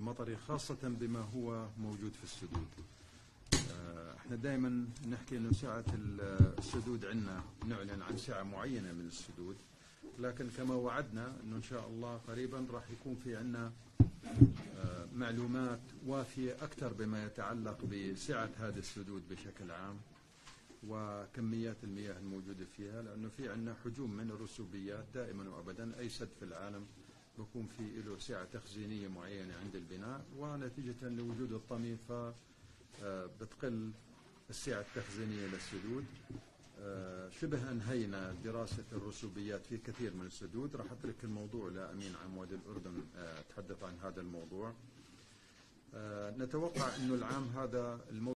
المطري خاصة بما هو موجود في السدود. آه، إحنا دائما نحكي إنه سعة ال- السدود عندنا نعلن عن سعة معينة من السدود لكن كما وعدنا إنه إن شاء الله قريبا راح يكون في عندنا آه، معلومات وافية أكثر بما يتعلق بسعة هذه السدود بشكل عام وكميات المياه الموجودة فيها لأنه في عندنا حجوم من الرسوبيات دائما وأبدا أي سد في العالم بكون في له سعة تخزينية معينة عند البناء ونتيجة لوجود الطمي ف آه، بتقل السعة التخزينية للسدود. آه، شبه أنهينا دراسة الرسوبيات في كثير من السدود. راح أترك الموضوع لأمين عام وادي الأردن آه، تحدث عن هذا الموضوع. نتوقع أنه العام هذا الموضوع